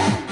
Yeah.